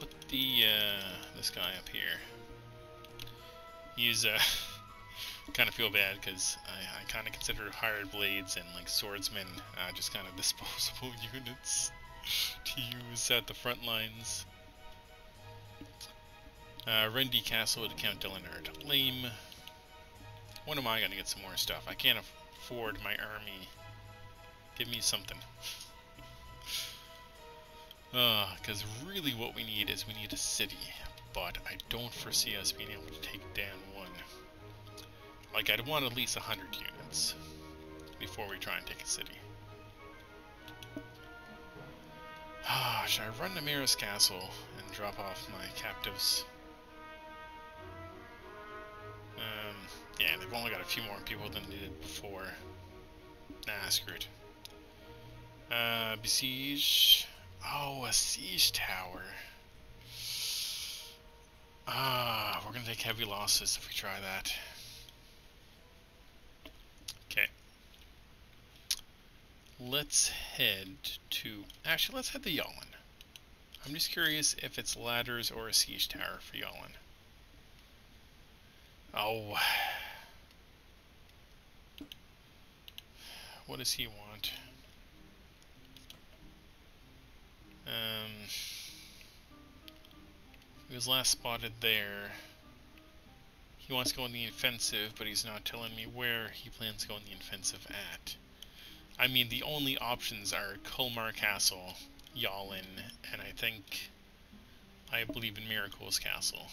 put the uh, this guy up here. He's uh, kind of feel bad because I, I kind of consider hired blades and like swordsmen uh, just kind of disposable units to use at the front lines. Uh, Rendy Castle to Count Delinard. Lame. When am I gonna get some more stuff? I can't afford my army. Give me something. Because uh, really what we need is we need a city. But I don't foresee us being able to take down one. Like, I'd want at least 100 units before we try and take a city. Ah, should I run to Mira's castle and drop off my captives? Um, yeah, they've only got a few more people than they did before. Nah, screw it. Uh, besiege. Oh, a siege tower. Ah, we're gonna take heavy losses if we try that. Okay. Let's head to... Actually, let's head to Yalen. I'm just curious if it's ladders or a siege tower for Yalen. Oh. What does he want? Um, he was last spotted there. He wants to go on the offensive, but he's not telling me where he plans to go on the offensive at. I mean, the only options are Culmarr Castle, Yalen, and I think, I believe in Miracle's Castle.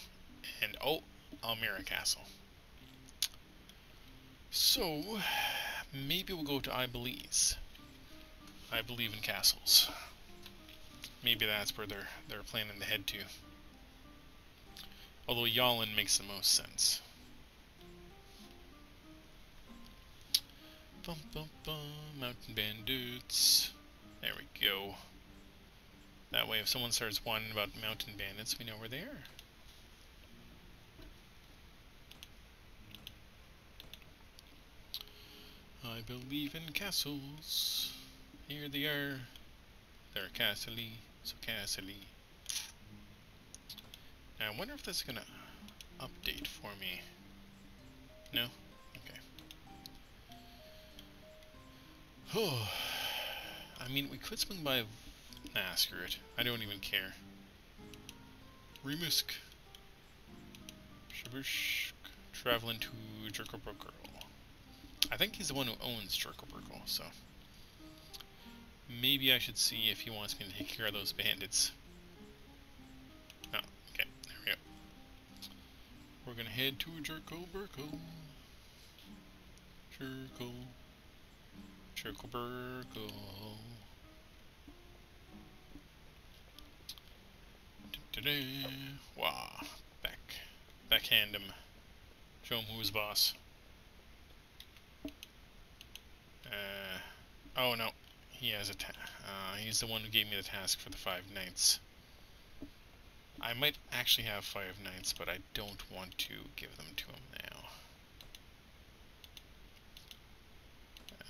And, oh, Almira Castle. So, maybe we'll go to Ibelize. I believe in castles. Maybe that's where they're they're planning to head to. Although Yalen makes the most sense. Bum bum bum, mountain bandits. There we go. That way if someone starts whining about mountain bandits, we know where they are. I believe in castles. Here they are. They're castle so castle Now I wonder if this is gonna update for me. No? Okay. Oh, I mean, we could swing by... Nah, screw it. I don't even care. Remusk. Shabush. Traveling to Jerkoburko. I think he's the one who owns Jerkoburko, so... Maybe I should see if he wants me to take care of those bandits. Oh, okay, there we go. We're gonna head to Jerko Burko. Jerko. Jerko Burko. Da -da -da. Wow. Back. Backhand him. Show him who's boss. Uh, oh no, he has a uh, he's the one who gave me the task for the five knights. I might actually have five knights, but I don't want to give them to him now.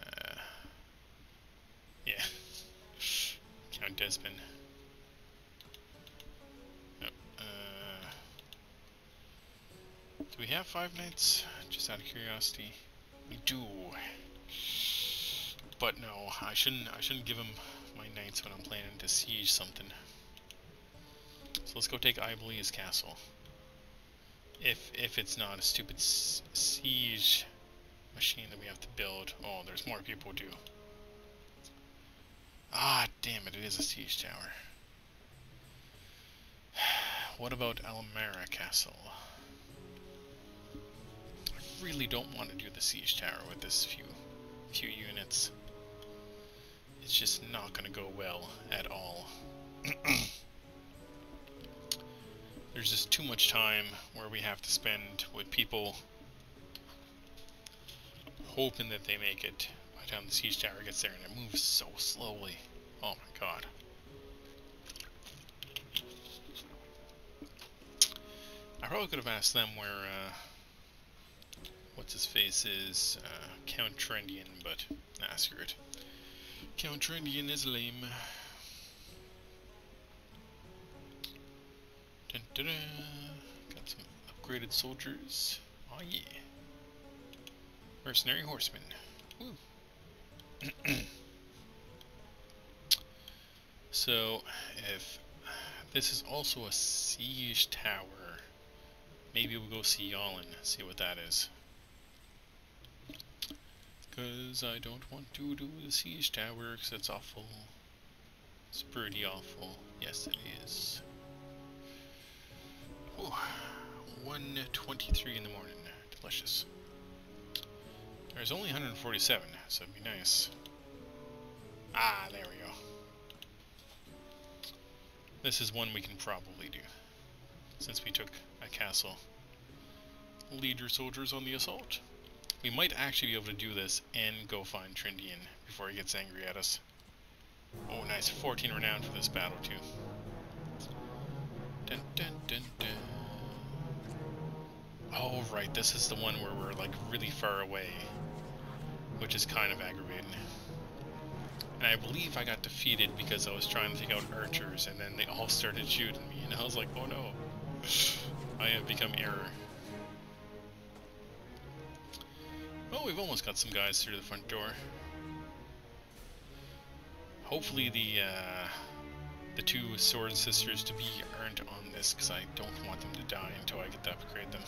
Uh, yeah. Count Desmond. uh, do we have five knights? Just out of curiosity. We do. But no, I shouldn't I shouldn't give him my knights when I'm planning to siege something. So let's go take Ibelize Castle. If if it's not a stupid siege machine that we have to build. Oh, there's more people too. Ah, damn it, it is a siege tower. What about Almerra Castle? I really don't want to do the siege tower with this few few units it's just not going to go well at all. There's just too much time where we have to spend with people hoping that they make it by the time the siege tower gets there, and it moves so slowly. Oh my god. I probably could have asked them where, uh, what's his face is, uh, Count Trendian, but nah, screw it. Count Indian is lame. Da-da. Got some upgraded soldiers. Oh yeah. Mercenary horsemen. So, if this is also a siege tower, maybe we'll go see Yalen, see what that is. Because I don't want to do the siege tower, because it's awful. It's pretty awful. Yes, it is. Ooh, 1.23 in the morning. Delicious. There's only 147, so it'd be nice. Ah, there we go. This is one we can probably do, since we took a castle. Lead your soldiers on the assault. We might actually be able to do this and go find Trindian before he gets angry at us. Oh, nice. 14 renown for this battle, too. Dun, dun, dun. Oh, right. This is the one where we're, like, really far away which is kind of aggravating. And I believe I got defeated because I was trying to take out archers, and then they all started shooting me, and I was like, oh no, I have become error. Well, we've almost got some guys through the front door. Hopefully the, uh, the two sword sisters to be aren't on this, because I don't want them to die until I get to upgrade them.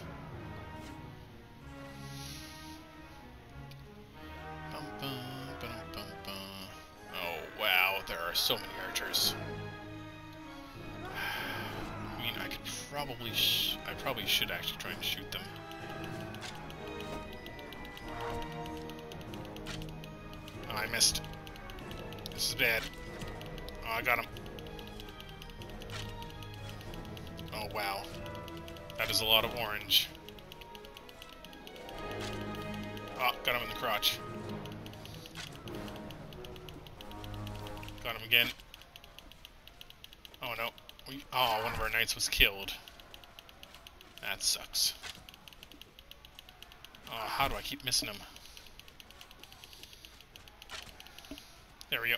Oh, wow, there are so many archers. I mean, I could probably... I probably should actually try and shoot them. Oh, I missed. This is bad. Oh, I got him. Oh, wow. That is a lot of orange. Oh, got him in the crotch. Got him again. Oh no. We, oh, one of our knights was killed. That sucks. Oh, how do I keep missing him? There we go.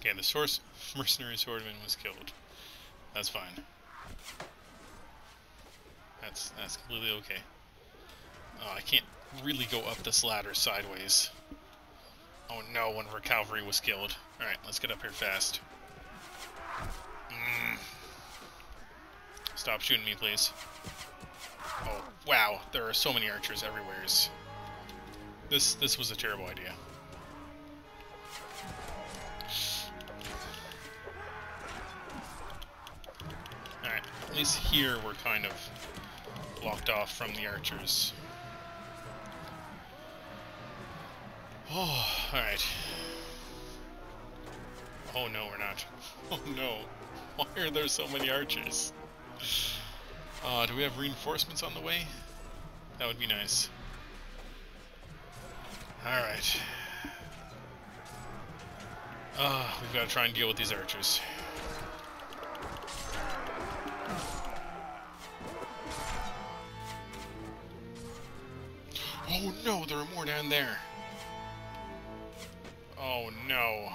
Okay, the source mercenary swordman was killed. That's fine. That's that's completely okay. Oh, I can't really go up this ladder sideways. Oh no, one of our cavalry was killed. Alright, let's get up here fast. Mm. Stop shooting me, please. Oh, wow, there are so many archers everywhere. This, this was a terrible idea. Alright, at least here we're kind of blocked off from the archers. Oh, alright. Oh no, we're not. Oh no. Why are there so many archers? Uh, do we have reinforcements on the way? That would be nice. Alright. Uh, we've got to try and deal with these archers. Oh no, there are more down there. Oh no.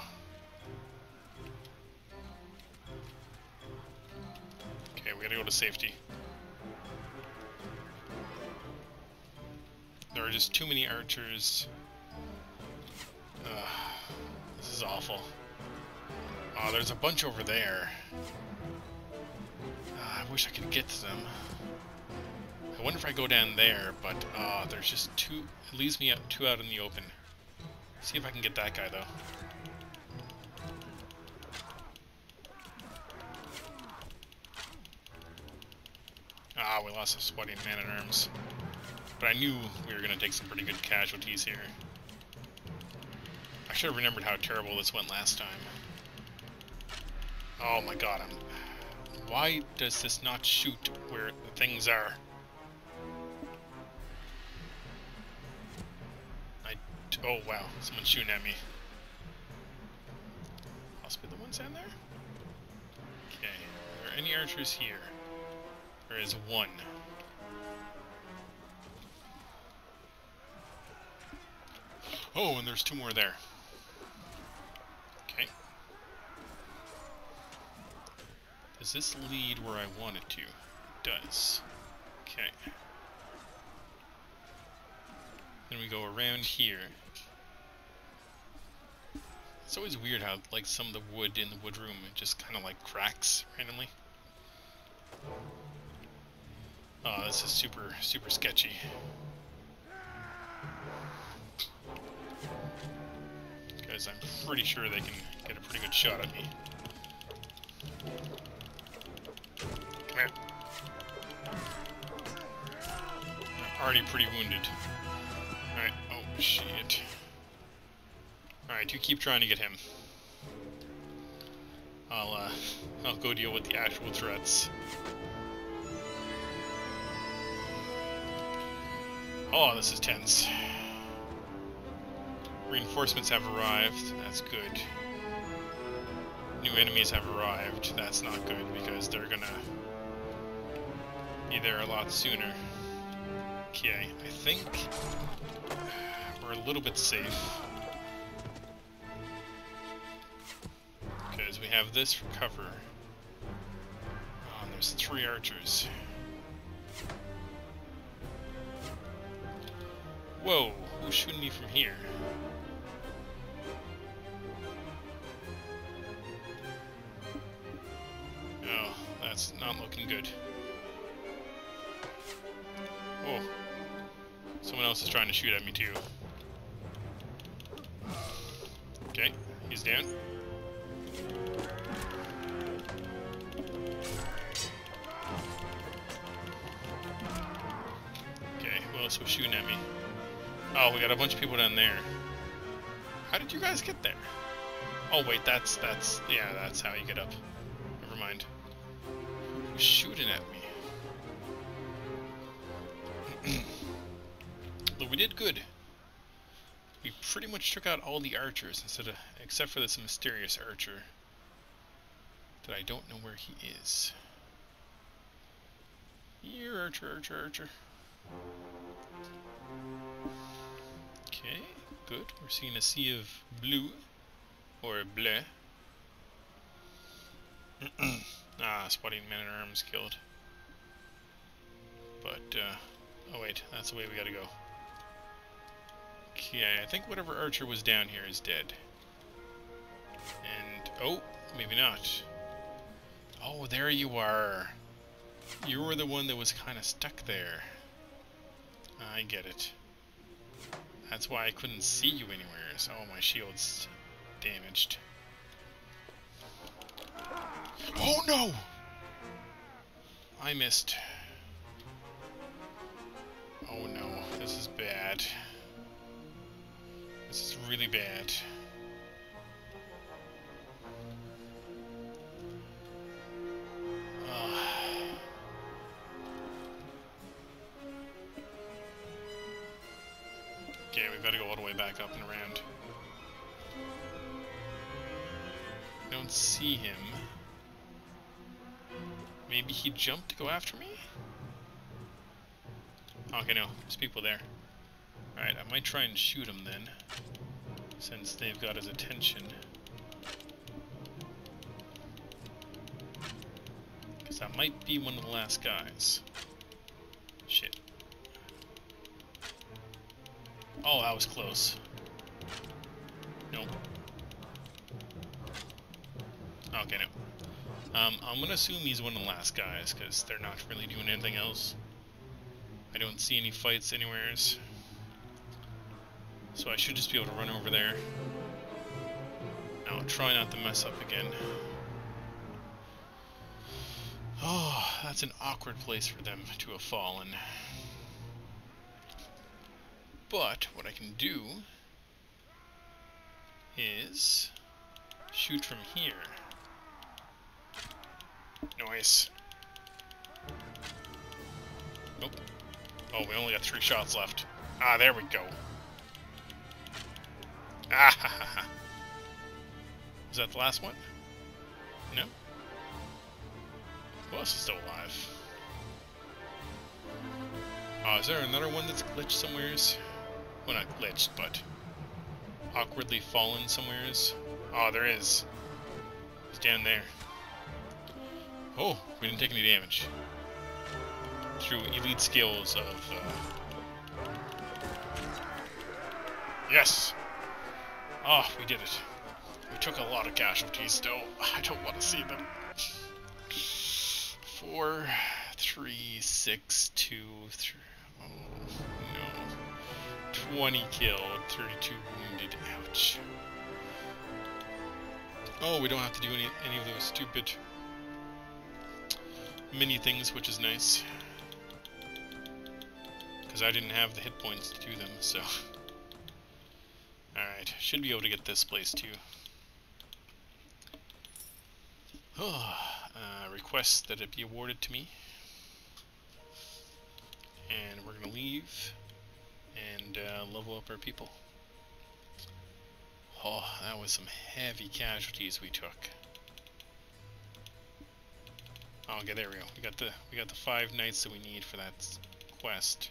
Okay, we gotta go to safety. There are just too many archers. Ugh, this is awful. Oh, there's a bunch over there. Uh, I wish I could get to them. I wonder if I go down there, but uh, there's just two. It leaves me out, two out in the open. See if I can get that guy, though. Ah, we lost a Swadian man-at-arms. But I knew we were going to take some pretty good casualties here. I should have remembered how terrible this went last time. Oh my god, I'm... Why does this not shoot where the things are? I... Oh wow, someone's shooting at me. Must be the ones down there. Okay, are there any archers here? There is one. Oh, and there's two more there. Okay. does this lead where I want it to? It does. Okay. Then we go around here. It's always weird how, like, some of the wood in the wood room just kind of, like, cracks randomly. Oh, this is super, super sketchy. Because I'm pretty sure they can get a pretty good shot at me. Come here. I'm already pretty wounded. Alright, oh shit. Alright, you keep trying to get him. I'll, uh, I'll go deal with the actual threats. Oh, this is tense. Reinforcements have arrived. That's good. New enemies have arrived. That's not good because they're gonna be there a lot sooner. Okay, I think we're a little bit safe. Because we have this for cover. Oh, there's three archers. Whoa, who's shooting me from here? That's not looking good. Oh. Someone else is trying to shoot at me too. Okay, he's down. Okay, who else was shooting at me? Oh, we got a bunch of people down there. How did you guys get there? Oh wait, that's, that's, yeah, that's how you get up. Shooting at me? But we did good. We pretty much took out all the archers instead of, except for this mysterious archer that I don't know where he is. Here, archer, archer, archer. Okay, good. We're seeing a sea of blue, or bleu. ah, Swadian men at arms killed. But, uh, oh wait, that's the way we gotta go. Okay, I think whatever archer was down here is dead. And, oh, maybe not. Oh, there you are. You were the one that was kind of stuck there. I get it. That's why I couldn't see you anywhere. So, oh, my shield's damaged. Oh no! I missed. Oh no, this is bad. This is really bad. Okay, we've got to go all the way back up and around. I don't see him. Maybe he jumped to go after me? Okay, no. There's people there. Alright, I might try and shoot him then, since they've got his attention. Because that might be one of the last guys. Shit. Oh, that was close. Nope. Okay, no. Um, I'm gonna assume he's one of the last guys, because they're not really doing anything else. I don't see any fights anywheres. So I should just be able to run over there. I'll try not to mess up again. Oh, that's an awkward place for them to have fallen. But what I can do is shoot from here. Nice. Nope. Oh, we only got three shots left. Ah, there we go. Ah ha ha ha. Is that the last one? No? Who else is still alive? Oh, is there another one that's glitched somewheres? Well, not glitched, but awkwardly fallen somewheres. Oh, there is. He's down there. Oh, we didn't take any damage. Through elite skills of... Uh... Yes! Oh, we did it. We took a lot of casualties, though. I don't want to see them. Four, three, six, two, three... Oh, no. 20 killed, 32 wounded. Ouch. Oh, we don't have to do any, any of those stupid mini things, which is nice. Because I didn't have the hit points to do them, so... Alright, should be able to get this place too. Uh, request that it be awarded to me. And we're going to leave and uh, level up our people. Oh, that was some heavy casualties we took. Oh, okay, there we go. We got the we got the five knights that we need for that quest.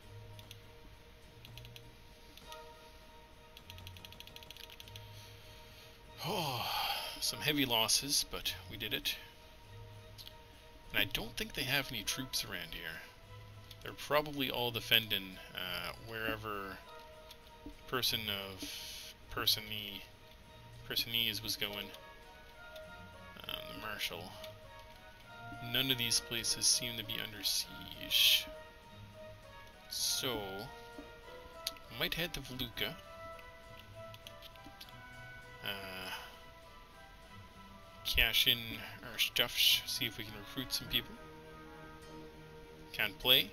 Oh, some heavy losses, but we did it. And I don't think they have any troops around here. They're probably all defending uh, wherever person of persony Personese was going. Um, the Marshal. None of these places seem to be under siege. So, might head to Veluca. Uh, cash in our stuff, see if we can recruit some people. Count Plais.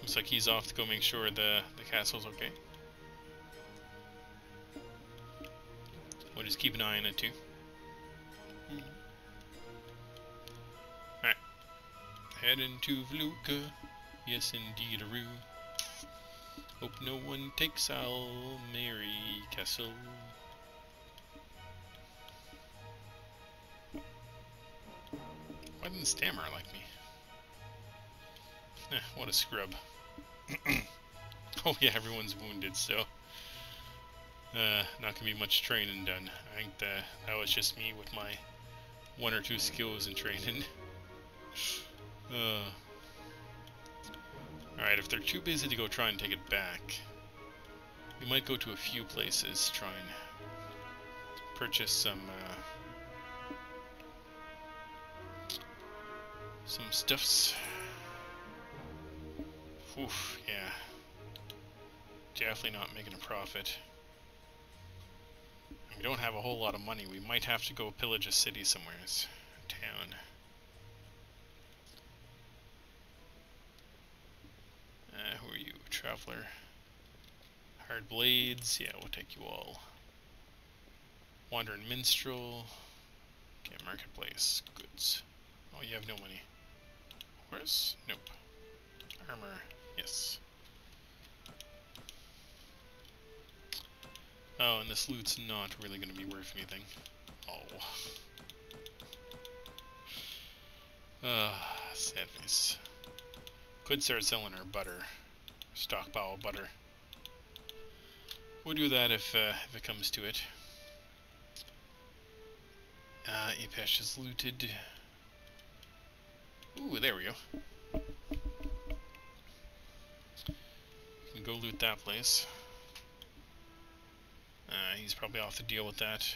Looks like he's off to go make sure the, the castle's okay. We'll just keep an eye on it too. Head into Veluca. Yes, indeed, Aru. Hope no one takes our Mary Castle. Why didn't Stammer like me? Eh, what a scrub. oh yeah, everyone's wounded, so... Uh, not gonna be much training done. I think that, that was just me with my one or two skills in training. uh, Alright, if they're too busy to go try and take it back, we might go to a few places, try and purchase some, uh, some stuffs. Oof, yeah. Definitely not making a profit. We don't have a whole lot of money. We might have to go pillage a city somewhere. Town. Uh, who are you? Traveler. Hired Blades. Yeah, we'll take you all. Wandering Minstrel. Okay, Marketplace. Goods. Oh, you have no money. Horse? Nope. Armor. Yes. Oh, and this loot's not really going to be worth anything. Oh. Ah, uh, sad. Could start selling our butter. Stockpile butter. We'll do that if, uh, if it comes to it. Uh, Apesh is looted. Ooh, there we go. We can go loot that place. Uh, he's probably off to deal with that.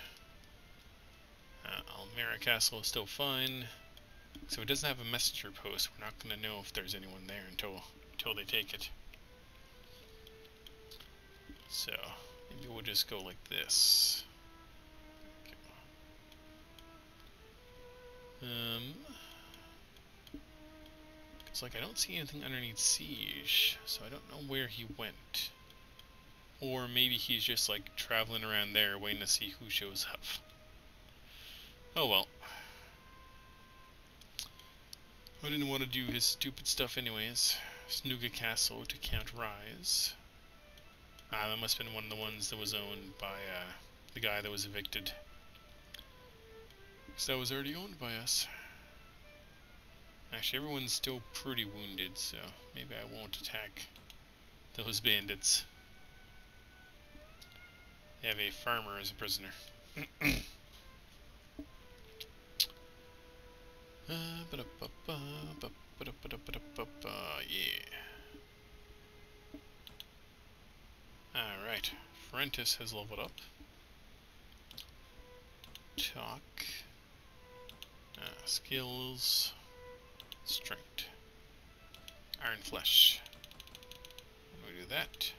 Uh, Almerra Castle is still fine. So it doesn't have a messenger post. We're not going to know if there's anyone there until until they take it. So maybe we'll just go like this. Um, it's like I don't see anything underneath siege, so I don't know where he went. Or maybe he's just like traveling around there waiting to see who shows up. Oh well. I didn't want to do his stupid stuff anyways. Snooga Castle to Count Rise. Ah, that must have been one of the ones that was owned by uh, the guy that was evicted. So that was already owned by us. Actually, everyone's still pretty wounded, so maybe I won't attack those bandits. They have a farmer as a prisoner. Uh, yeah. Alright, has leveled up. Talk. Uh, skills. Strength. Iron Flesh. We do that.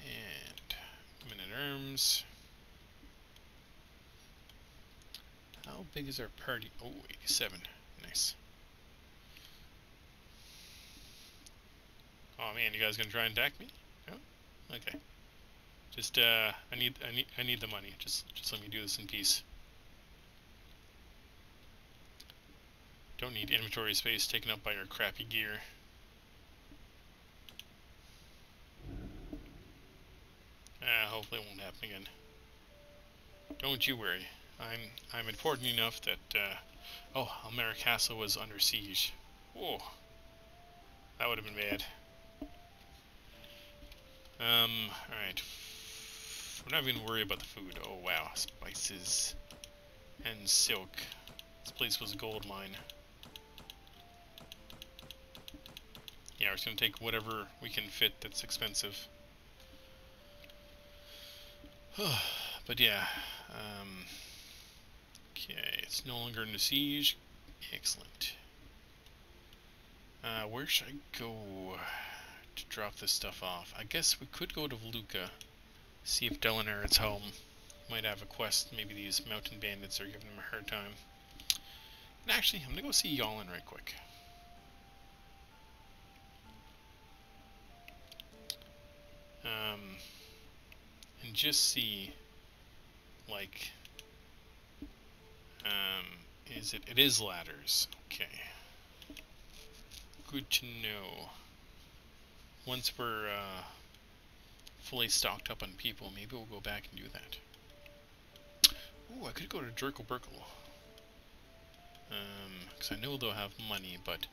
And Men at Arms. How big is our party? Oh, 87. Nice. Oh man, you guys gonna try and attack me? Okay. Just uh I need I need I need the money. Just just let me do this in peace. Don't need inventory space taken up by your crappy gear. Ah, hopefully it won't happen again. Don't you worry. I'm I'm important enough that uh, oh, Almerra Castle was under siege. Whoa. That would have been bad. Um, alright. I'm not even worried about the food. Oh wow, spices and silk. This place was a gold mine. Yeah, we're just gonna take whatever we can fit that's expensive. but yeah, um, okay, it's no longer in the siege. Excellent. Uh, where should I go to drop this stuff off? I guess we could go to Veluca, see if Dalinar is home. Might have a quest. Maybe these mountain bandits are giving him a hard time. And actually, I'm gonna go see Yalen right quick. Um, and just see, like, um, is it, it is ladders, okay. Good to know. Once we're, uh, fully stocked up on people, maybe we'll go back and do that. Ooh, I could go to Jerkle Burkle. Um, because I know they'll have money, but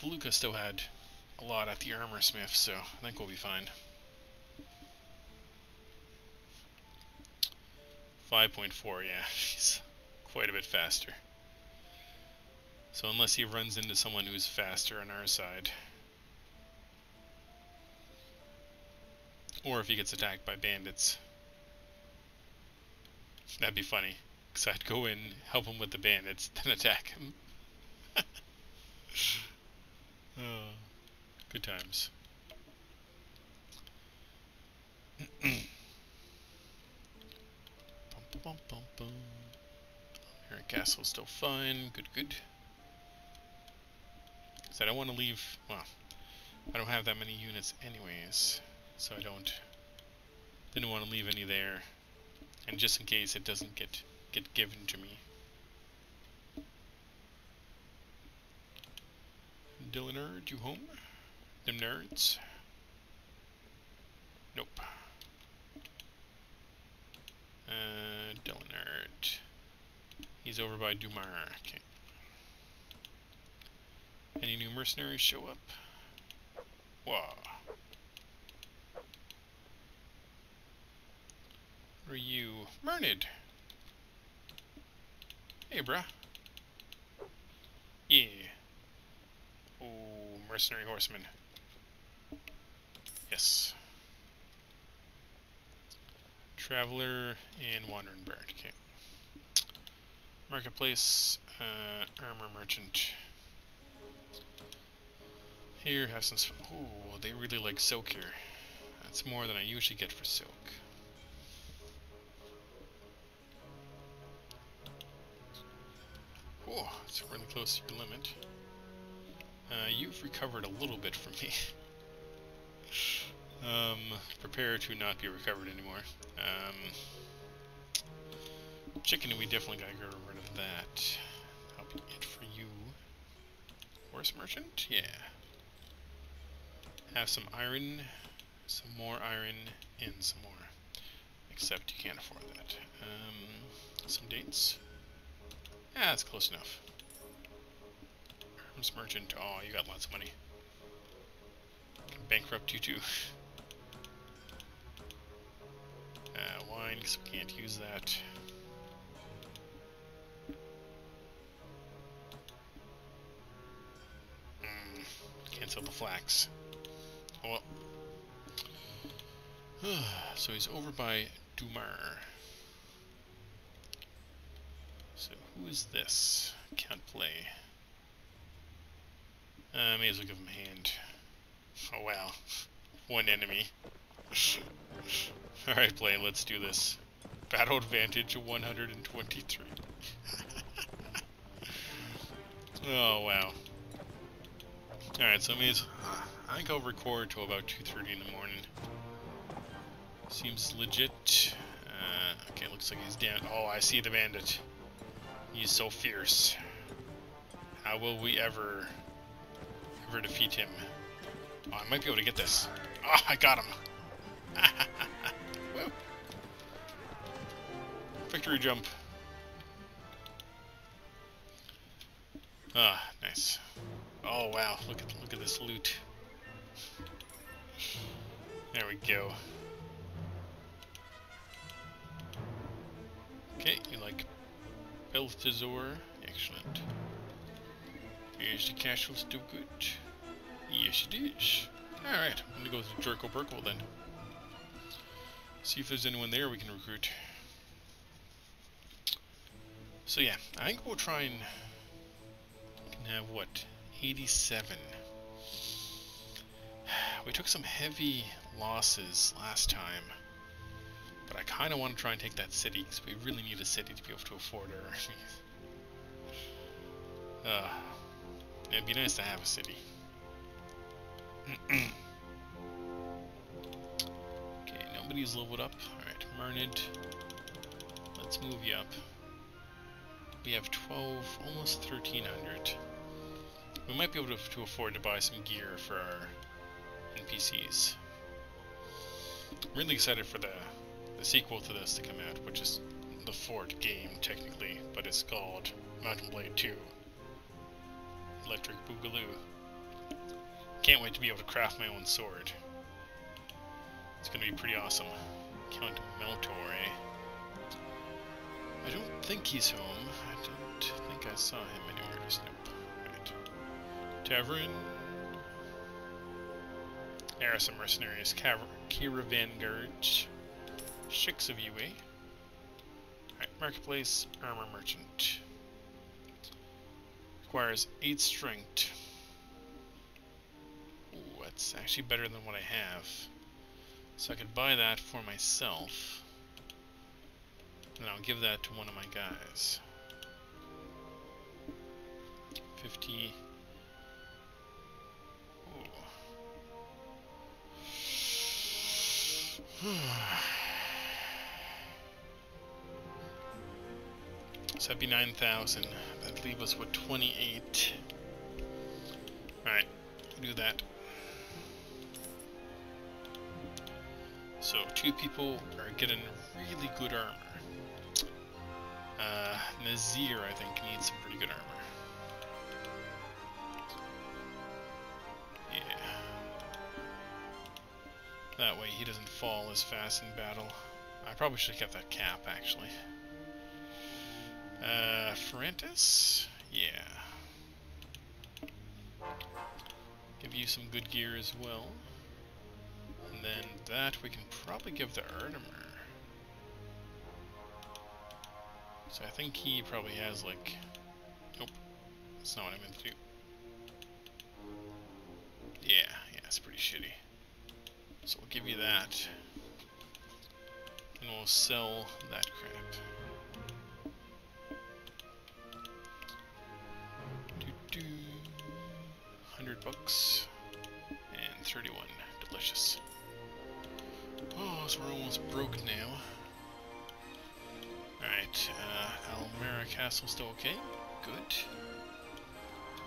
Veluca still had a lot at the armor smith, so I think we'll be fine. 5.4, yeah, he's quite a bit faster. So unless he runs into someone who's faster on our side. Or if he gets attacked by bandits. That'd be funny. Because I'd go in, help him with the bandits, then attack him. oh, good times. bum, bum, bum. Here, castle's still fine. Good, good. Because I don't want to leave... Well, I don't have that many units anyways. So I don't... Didn't want to leave any there. And just in case it doesn't get, get given to me. Dylan you home? Them nerds? Nope. Uh, Delinert. He's over by Dumar. Okay. Any new mercenaries show up? Whoa. You? Marnid! Hey, bruh. Yeah. Oh, mercenary horseman. Yes. Traveler and Wandering Bard. Okay. Marketplace, uh, Armor Merchant. Here, have some... Oh, they really like silk here. That's more than I usually get for silk. Oh, it's really close to your limit. Uh, you've recovered a little bit from me. Um, prepare to not be recovered anymore. Um, chicken, we definitely gotta get rid of that. That'll be it for you. Horse merchant? Yeah. Have some iron, some more iron, and some more. Except you can't afford that. Um, some dates. Ah, that's close enough. Arms merchant. Oh, you got lots of money. Can bankrupt you too. Uh, wine, because we can't use that. Mm, cancel the flax. Oh well. so he's over by Dumar. Who is this? Count Plais. Uh, may as well give him a hand. Oh wow. One enemy. Alright, play, let's do this. Battle advantage 123. oh wow. Alright, so I think I'll record till about 2.30 in the morning. Seems legit. Uh, okay, looks like he's down. Oh, I see the bandit. He's so fierce. How will we ever, ever defeat him? Oh, I might be able to get this. Oh, I got him. Victory jump. Ah, nice. Oh wow, look at look at this loot. There we go. Okay, you like Belthazor? Excellent. Is the castle still good. Yes it is. Alright, I'm gonna go to Jerko Burkle then. See if there's anyone there we can recruit. So yeah, I think we'll try and can have what 87. We took some heavy losses last time, I kind of want to try and take that city because we really need a city to be able to afford our uh, it'd be nice to have a city. okay, nobody's leveled up. Alright, Marnid. Let's move you up. We have 12, almost 1300. We might be able to, to afford to buy some gear for our NPCs. I'm really excited for the, the sequel to this to come out, which is the Fort game, technically, but it's called Mount and Blade 2. Electric Boogaloo. Can't wait to be able to craft my own sword. It's gonna be pretty awesome. Count Meltor? I don't think he's home. I don't think I saw him anywhere. Just nope. Right. Tavern. There are mercenaries. Kira Vanguard. Six of you, eh? Alright, Marketplace, Armor Merchant. Requires 8 strength. Ooh, that's actually better than what I have. So I could buy that for myself. And I'll give that to one of my guys. 50... Ooh. 79,000. That leaves us with 28. Alright, do that. So, two people are getting really good armor. Uh, Nizar, I think, needs some pretty good armor. Yeah. That way he doesn't fall as fast in battle. I probably should have kept that cap, actually. Uh? Yeah. Give you some good gear as well. And then that we can probably give the Artemer. So I think he probably has like... Nope. That's not what I meant to do. Yeah, yeah, it's pretty shitty. So we'll give you that. And we'll sell that crap. 100 bucks. And 31. Delicious. Oh, so we're almost broke now. Alright, uh, Almerra Castle still okay? Good.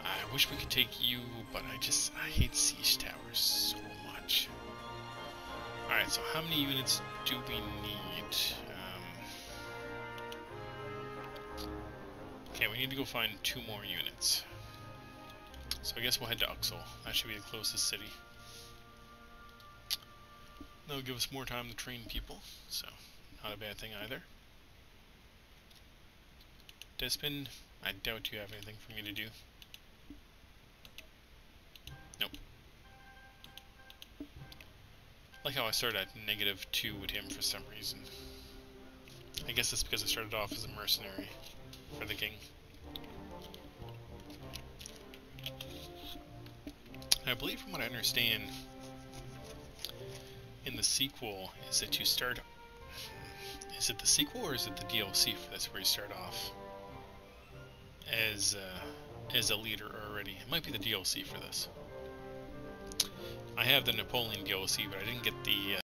I wish we could take you, but I just, I hate siege towers so much. Alright, so how many units do we need? Um, okay, we need to go find two more units. So I guess we'll head to Uxkhal. That should be the closest city. That'll give us more time to train people, so not a bad thing either. Despin, I doubt you have anything for me to do. Nope. like how I started at negative 2 with him for some reason. I guess that's because I started off as a mercenary for the king. I believe from what I understand in the sequel is that you start is it the sequel or is it the DLC for this where you start off as uh, as a leader already? It might be the DLC for this. I have the Napoleon DLC, but I didn't get the